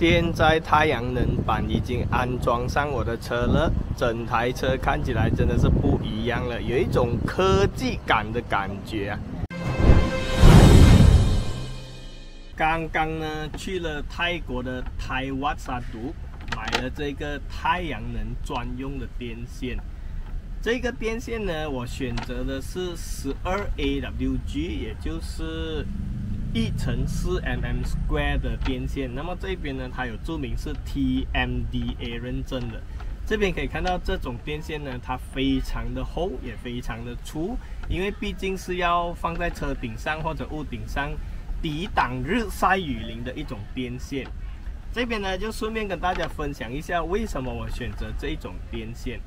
现在太阳能板已经安装上我的车了，整台车看起来真的是不一样了，有一种科技感的感觉！刚刚呢去了泰国的泰瓦沙都，买了这个太阳能专用的电线。这个电线呢，我选择的是十二 AWG，也就是一乘四 mm square 的电线。那么这边呢，它有注明是 TMDA 认证的。这边可以看到，这种电线呢，它非常的厚，也非常的粗，因为毕竟是要放在车顶上或者屋顶上，抵挡日晒雨淋的一种电线。这边呢，就顺便跟大家分享一下，为什么我选择这种电线。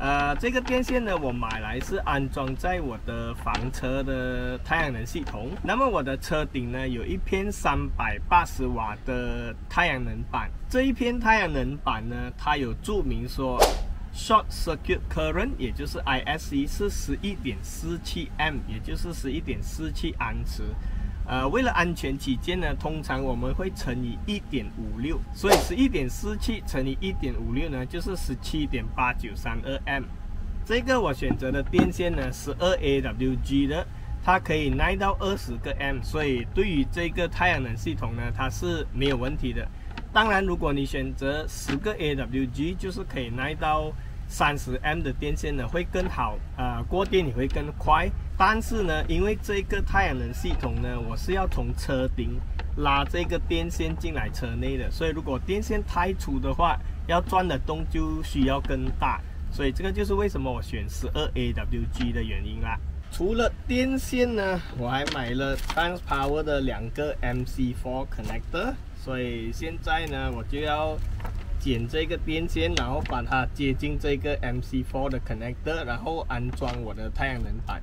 呃，这个电线呢，我买来是安装在我的房车的太阳能系统。那么我的车顶呢，有一片三百八十瓦的太阳能板。这一片太阳能板呢，它有注明说，short circuit current，也就是 ISC 是十一点四七 M，也就是十一点四七安时。呃，为了安全起见呢，通常我们会乘以一点五六，所以十一点四七乘以一点五六呢，就是十七点八九三二 M。这个我选择的电线呢，十二 AWG 的，它可以耐到二十个 M，所以对于这个太阳能系统呢，它是没有问题的。当然，如果你选择十个 AWG，就是可以耐到。三十 M 的电线呢会更好，呃，过电也会更快。但是呢，因为这个太阳能系统呢，我是要从车顶拉这个电线进来车内的，所以如果电线太粗的话，要转的动就需要更大。所以这个就是为什么我选十二 AWG 的原因啦。除了电线呢，我还买了 TransPower 的两个 MC4 connector，所以现在呢，我就要。剪这个电线，然后把它接进这个 MC4 的 connector，然后安装我的太阳能板。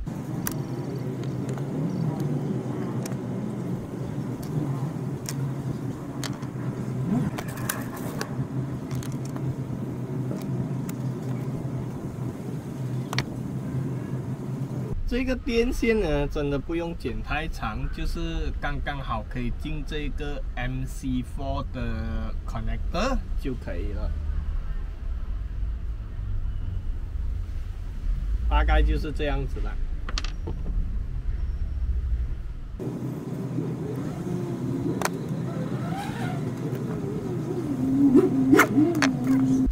这个电线呢，真的不用剪太长，就是刚刚好可以进这个 mc for 的 connector 就可以了。大概就是这样子了。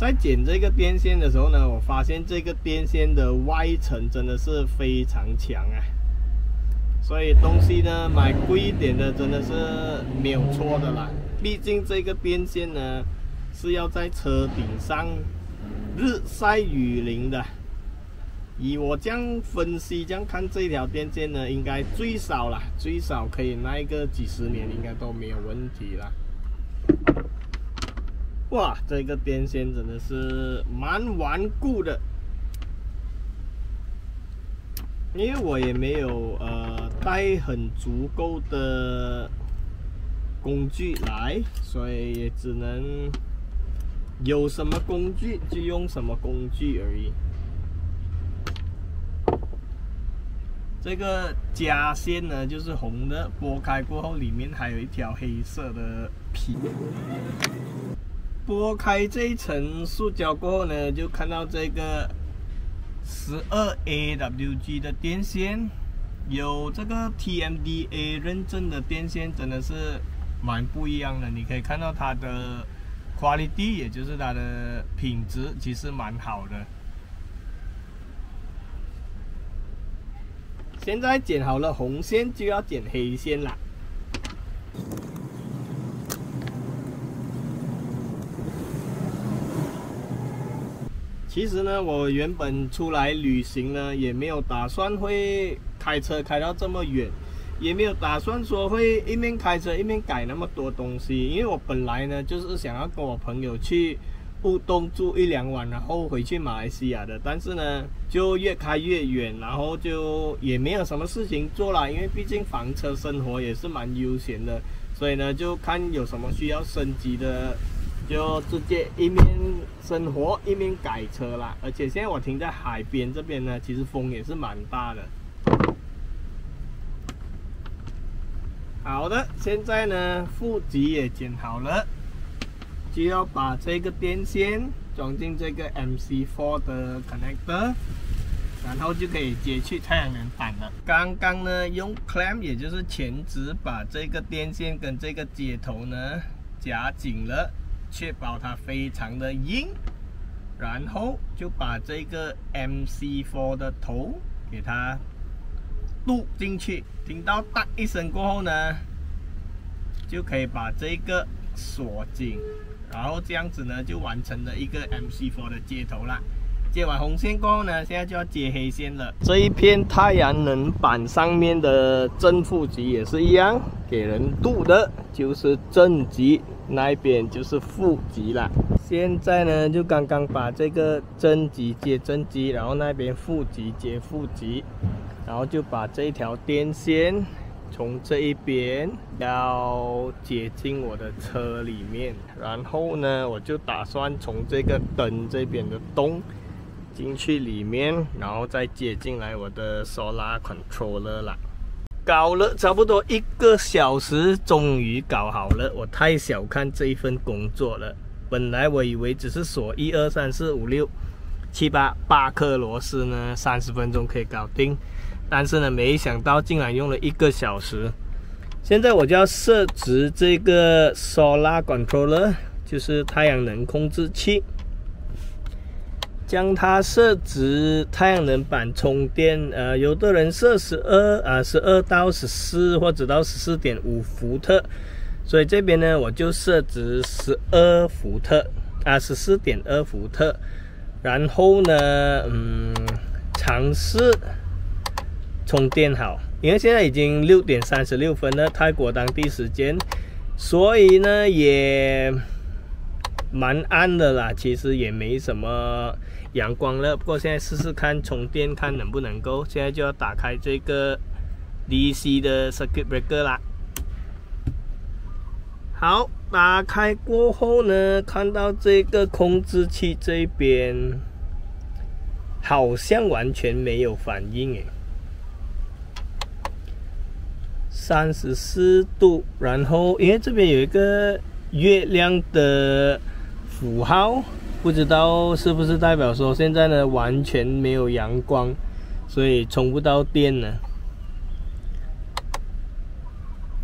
在剪这个电线的时候呢，我发现这个电线的外层真的是非常强啊，所以东西呢买贵一点的真的是没有错的啦。毕竟这个电线呢是要在车顶上日晒雨淋的。以我这样分析，这样看这条电线呢，应该最少了，最少可以耐个几十年，应该都没有问题了。哇，这个电线真的是蛮顽固的，因为我也没有呃带很足够的工具来，所以也只能有什么工具就用什么工具而已。这个夹线呢，就是红的，剥开过后里面还有一条黑色的皮。剥开这一层塑胶过后呢，就看到这个十二 AWG 的电线，有这个 TMDA 认证的电线，真的是蛮不一样的。你可以看到它的 quality，也就是它的品质，其实蛮好的。现在剪好了红线，就要剪黑线了。其实呢，我原本出来旅行呢，也没有打算会开车开到这么远，也没有打算说会一面开车一面改那么多东西。因为我本来呢，就是想要跟我朋友去乌东住一两晚，然后回去马来西亚的。但是呢，就越开越远，然后就也没有什么事情做了。因为毕竟房车生活也是蛮悠闲的，所以呢，就看有什么需要升级的。就直接一面生活一面改车啦，而且现在我停在海边这边呢，其实风也是蛮大的。好的，现在呢，负极也剪好了，就要把这个电线装进这个 MC4 的 connector，然后就可以接去太阳能板了。刚刚呢用 clamp，也就是钳子，把这个电线跟这个接头呢夹紧了，确保它非常的硬。然后就把这个 MC4 的头给它镀进去，听到哒一声过后呢，就可以把这个锁紧。然后这样子呢，就完成了一个 MC4 的接头了。接完红线过后呢，现在就要接黑线了。这一片太阳能板上面的正负极也是一样，给人镀的就是正极，那边就是负极了。现在呢，就刚刚把这个正极接正极，然后那边负极接负极，然后就把这条电线。从这一边要接进我的车里面，然后呢，我就打算从这个灯这边的洞进去里面，然后再接进来我的 solar controller 了。搞了差不多一个小时，终于搞好了。我太小看这一份工作了。本来我以为只是锁一二三四五六七八八颗螺丝呢，三十分钟可以搞定。但是呢，没想到竟然用了一个小时。现在我就要设置这个 solar controller，就是太阳能控制器，将它设置太阳能板充电。呃，有的人设十二啊，十二到十四或者到十四点五伏特，所以这边呢，我就设置十二伏特啊，十四点二伏特。然后呢，嗯，尝试。充电好，因为现在已经六点三十六分了，泰国当地时间，所以呢也蛮暗的啦。其实也没什么阳光了。不过现在试试看充电，看能不能够。现在就要打开这个 DC 的 Circuit Breaker 啦。好，打开过后呢，看到这个控制器这边好像完全没有反应诶。三十四度，然后因为这边有一个月亮的符号，不知道是不是代表说现在呢完全没有阳光，所以充不到电呢。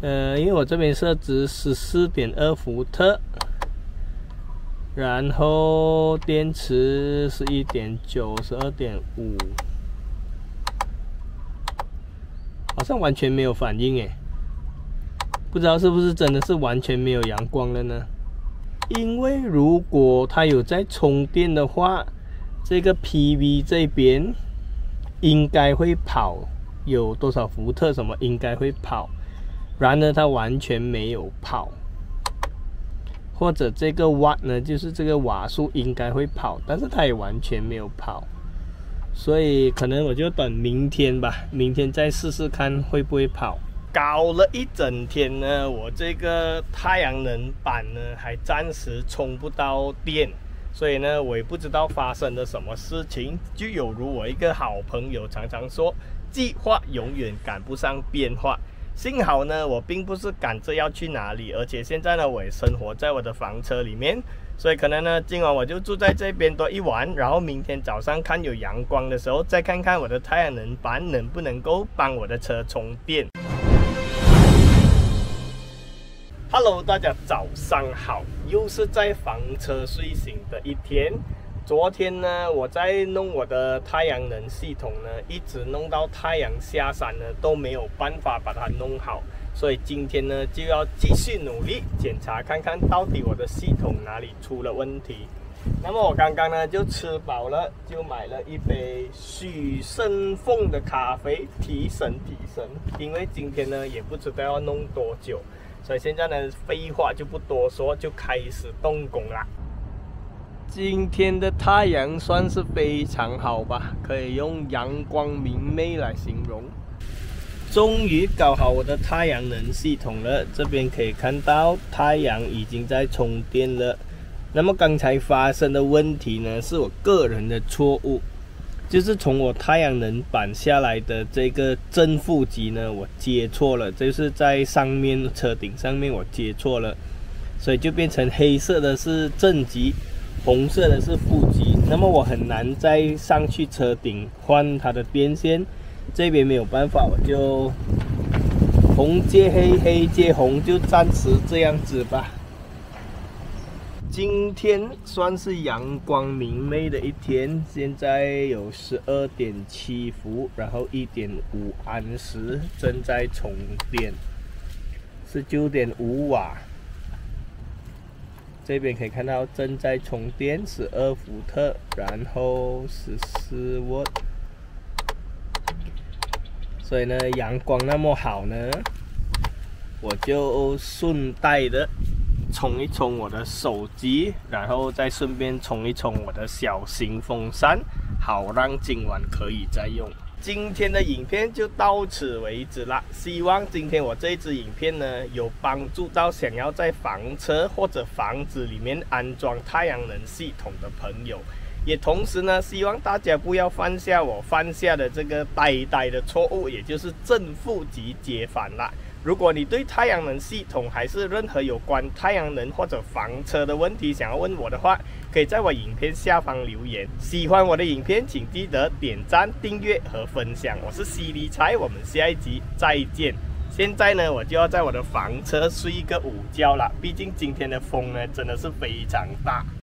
呃，因为我这边设置十四点二伏特，然后电池是一点九十二点五。好像完全没有反应诶，不知道是不是真的是完全没有阳光了呢？因为如果它有在充电的话，这个 PV 这边应该会跑，有多少伏特什么应该会跑，然而它完全没有跑，或者这个瓦呢，就是这个瓦数应该会跑，但是它也完全没有跑。所以可能我就等明天吧，明天再试试看会不会跑。搞了一整天呢，我这个太阳能板呢还暂时充不到电，所以呢我也不知道发生了什么事情。就有如我一个好朋友常常说，计划永远赶不上变化。幸好呢我并不是赶着要去哪里，而且现在呢我也生活在我的房车里面。所以可能呢，今晚我就住在这边多一晚，然后明天早上看有阳光的时候，再看看我的太阳能板能不能够帮我的车充电。Hello，大家早上好，又是在房车睡醒的一天。昨天呢，我在弄我的太阳能系统呢，一直弄到太阳下山呢，都没有办法把它弄好。所以今天呢，就要继续努力检查，看看到底我的系统哪里出了问题。那么我刚刚呢就吃饱了，就买了一杯许生凤的咖啡，提神提神。因为今天呢也不知道要弄多久，所以现在呢废话就不多说，就开始动工啦。今天的太阳算是非常好吧，可以用阳光明媚来形容。终于搞好我的太阳能系统了，这边可以看到太阳已经在充电了。那么刚才发生的问题呢，是我个人的错误，就是从我太阳能板下来的这个正负极呢，我接错了，就是在上面车顶上面我接错了，所以就变成黑色的是正极，红色的是负极。那么我很难再上去车顶换它的边线，这边没有办法，我就红接黑，黑接红，就暂时这样子吧。今天算是阳光明媚的一天，现在有十二点七伏，然后一点五安时正在充电，十九点五瓦。这边可以看到正在充电，十二伏特，然后十四瓦。所以呢，阳光那么好呢，我就顺带的。冲一冲我的手机，然后再顺便冲一冲我的小型风扇，好让今晚可以再用。今天的影片就到此为止啦。希望今天我这支影片呢，有帮助到想要在房车或者房子里面安装太阳能系统的朋友。也同时呢，希望大家不要犯下我犯下的这个呆呆的错误，也就是正负极接反了。如果你对太阳能系统还是任何有关太阳能或者房车的问题想要问我的话，可以在我影片下方留言。喜欢我的影片，请记得点赞、订阅和分享。我是犀利财，我们下一集再见。现在呢，我就要在我的房车睡一个午觉了，毕竟今天的风呢真的是非常大。